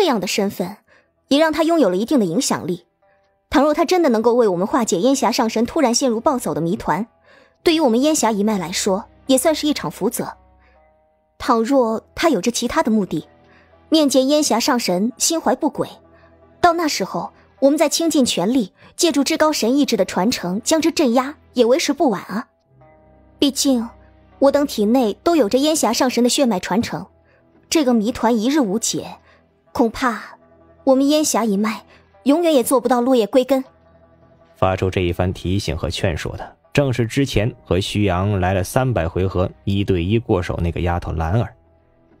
这样的身份，也让他拥有了一定的影响力。倘若他真的能够为我们化解烟霞上神突然陷入暴走的谜团，对于我们烟霞一脉来说，也算是一场福泽。倘若他有着其他的目的，面见烟霞上神心怀不轨，到那时候，我们再倾尽全力，借助至高神意志的传承将之镇压，也为时不晚啊！毕竟，我等体内都有着烟霞上神的血脉传承，这个谜团一日无解，恐怕我们烟霞一脉。永远也做不到落叶归根。发出这一番提醒和劝说的，正是之前和徐阳来了三百回合一对一过手那个丫头兰儿。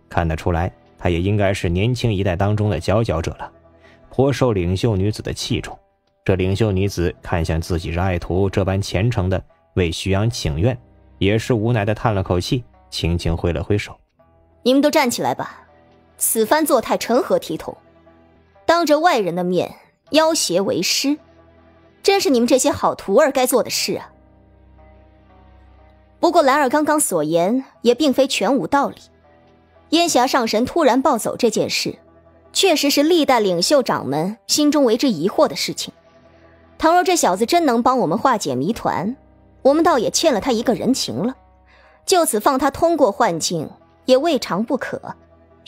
看得出来，她也应该是年轻一代当中的佼佼者了，颇受领袖女子的器重。这领袖女子看向自己这爱徒这般虔诚的为徐阳请愿，也是无奈的叹了口气，轻轻挥了挥手：“你们都站起来吧，此番作态成何体统？当着外人的面。”要挟为师，真是你们这些好徒儿该做的事啊。不过兰儿刚刚所言也并非全无道理。烟霞上神突然暴走这件事，确实是历代领袖掌门心中为之疑惑的事情。倘若这小子真能帮我们化解谜团，我们倒也欠了他一个人情了。就此放他通过幻境，也未尝不可。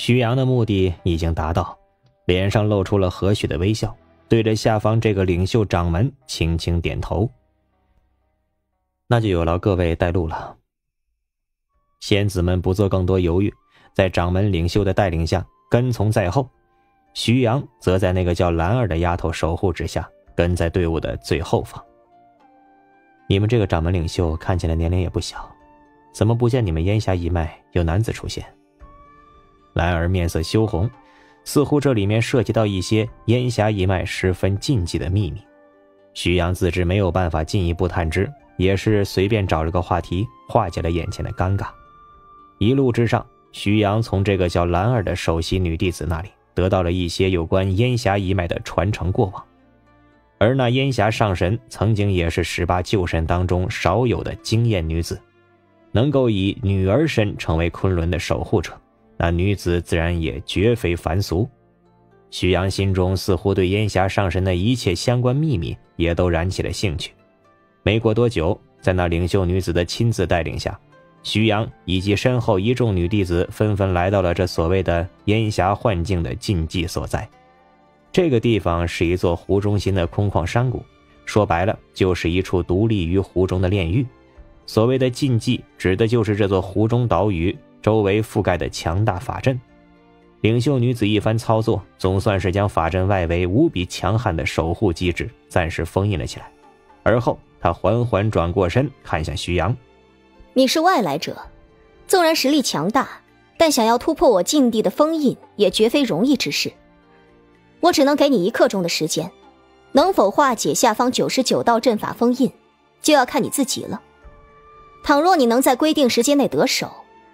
徐阳的目的已经达到，脸上露出了和煦的微笑。对着下方这个领袖掌门轻轻点头。那就有劳各位带路了。仙子们不做更多犹豫，在掌门领袖的带领下跟从在后。徐阳则在那个叫兰儿的丫头守护之下，跟在队伍的最后方。你们这个掌门领袖看起来年龄也不小，怎么不见你们烟霞一脉有男子出现？兰儿面色羞红。似乎这里面涉及到一些烟霞一脉十分禁忌的秘密，徐阳自知没有办法进一步探知，也是随便找了个话题化解了眼前的尴尬。一路之上，徐阳从这个叫兰儿的首席女弟子那里得到了一些有关烟霞一脉的传承过往，而那烟霞上神曾经也是十八旧神当中少有的惊艳女子，能够以女儿身成为昆仑的守护者。那女子自然也绝非凡俗，徐阳心中似乎对烟霞上神的一切相关秘密也都燃起了兴趣。没过多久，在那领袖女子的亲自带领下，徐阳以及身后一众女弟子纷纷来到了这所谓的烟霞幻境的禁忌所在。这个地方是一座湖中心的空旷山谷，说白了就是一处独立于湖中的炼狱。所谓的禁忌，指的就是这座湖中岛屿。周围覆盖的强大法阵，领袖女子一番操作，总算是将法阵外围无比强悍的守护机制暂时封印了起来。而后，她缓缓转过身，看向徐阳：“你是外来者，纵然实力强大，但想要突破我禁地的封印，也绝非容易之事。我只能给你一刻钟的时间，能否化解下方九十九道阵法封印，就要看你自己了。倘若你能在规定时间内得手。”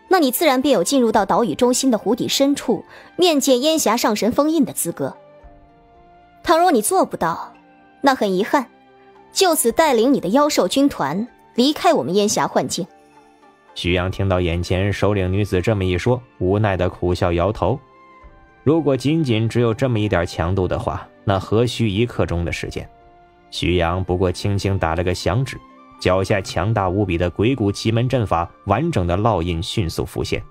那你自然便有进入到岛屿中心的湖底深处，面见烟霞上神封印的资格。倘若你做不到，那很遗憾，就此带领你的妖兽军团离开我们烟霞幻境。徐阳听到眼前首领女子这么一说，无奈的苦笑摇头。如果仅仅只有这么一点强度的话，那何须一刻钟的时间？徐阳不过轻轻打了个响指。脚下强大无比的鬼谷奇门阵法，完整的烙印迅速浮现，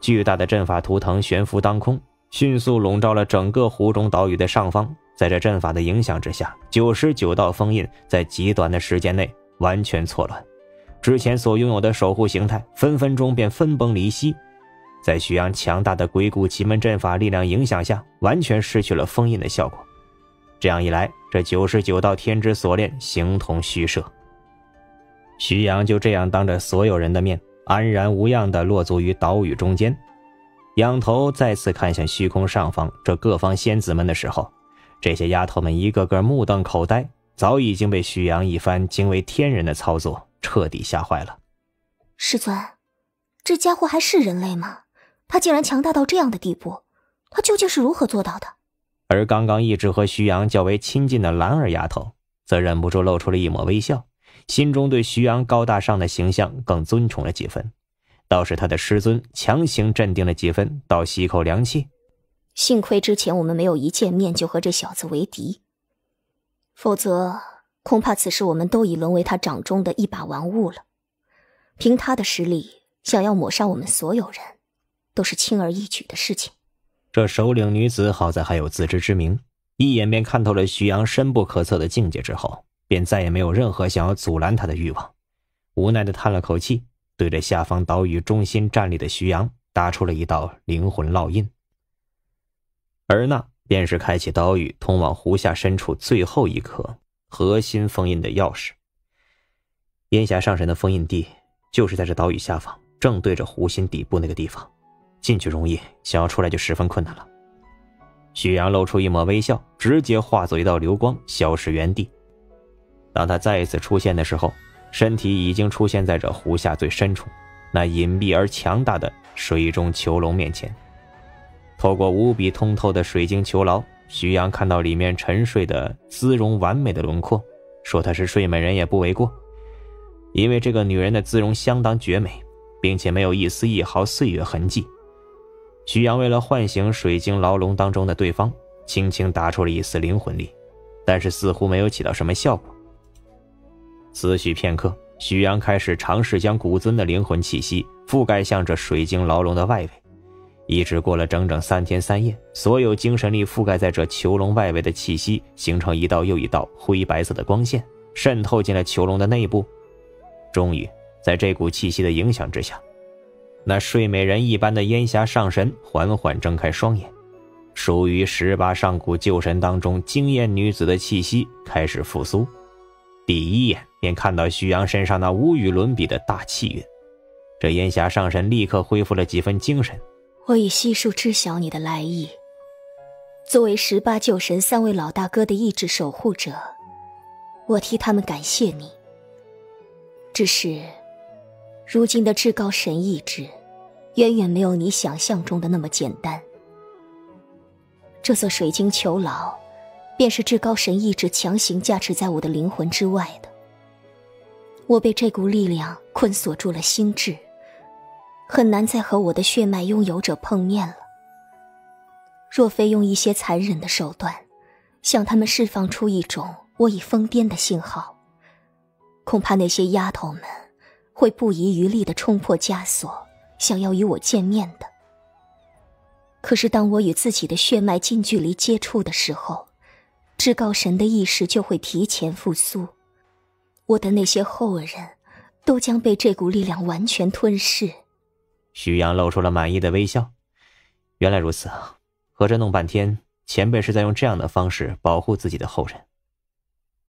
巨大的阵法图腾悬浮当空，迅速笼罩了整个湖中岛屿的上方。在这阵法的影响之下，九十九道封印在极短的时间内完全错乱，之前所拥有的守护形态分分钟便分崩离析。在徐阳强大的鬼谷奇门阵法力量影响下，完全失去了封印的效果。这样一来，这九十九道天之锁链形同虚设。徐阳就这样当着所有人的面，安然无恙地落足于岛屿中间，仰头再次看向虚空上方这各方仙子们的时候，这些丫头们一个个目瞪口呆，早已经被徐阳一番惊为天人的操作彻底吓坏了。师尊，这家伙还是人类吗？他竟然强大到这样的地步，他究竟是如何做到的？而刚刚一直和徐阳较为亲近的兰儿丫头，则忍不住露出了一抹微笑。心中对徐阳高大上的形象更尊崇了几分，倒是他的师尊强行镇定了几分，倒吸一口凉气。幸亏之前我们没有一见面就和这小子为敌，否则恐怕此时我们都已沦为他掌中的一把玩物了。凭他的实力，想要抹杀我们所有人，都是轻而易举的事情。这首领女子好在还有自知之明，一眼便看透了徐阳深不可测的境界之后，便再也没有任何想要阻拦他的欲望，无奈的叹了口气，对着下方岛屿中心站立的徐阳打出了一道灵魂烙印。而那便是开启岛屿通往湖下深处最后一颗核心封印的钥匙。烟霞上神的封印地就是在这岛屿下方，正对着湖心底部那个地方。进去容易，想要出来就十分困难了。徐阳露出一抹微笑，直接化作一道流光，消失原地。当他再一次出现的时候，身体已经出现在这湖下最深处，那隐蔽而强大的水中囚笼面前。透过无比通透的水晶囚牢，徐阳看到里面沉睡的姿容完美的轮廓，说她是睡美人也不为过。因为这个女人的姿容相当绝美，并且没有一丝一毫岁月痕迹。徐阳为了唤醒水晶牢笼当中的对方，轻轻打出了一丝灵魂力，但是似乎没有起到什么效果。思绪片刻，徐阳开始尝试将古尊的灵魂气息覆盖向这水晶牢笼的外围。一直过了整整三天三夜，所有精神力覆盖在这囚笼外围的气息，形成一道又一道灰白色的光线，渗透进了囚笼的内部。终于，在这股气息的影响之下。那睡美人一般的烟霞上神缓缓睁开双眼，属于十八上古旧神当中惊艳女子的气息开始复苏。第一眼便看到徐阳身上那无与伦比的大气运，这烟霞上神立刻恢复了几分精神。我已悉数知晓你的来意。作为十八旧神三位老大哥的意志守护者，我替他们感谢你。只是，如今的至高神意志。远远没有你想象中的那么简单。这座水晶囚牢，便是至高神意志强行加持在我的灵魂之外的。我被这股力量困锁住了心智，很难再和我的血脉拥有者碰面了。若非用一些残忍的手段，向他们释放出一种我已疯癫的信号，恐怕那些丫头们会不遗余力的冲破枷锁。想要与我见面的，可是当我与自己的血脉近距离接触的时候，至高神的意识就会提前复苏，我的那些后人，都将被这股力量完全吞噬。徐阳露出了满意的微笑，原来如此啊！合着弄半天，前辈是在用这样的方式保护自己的后人。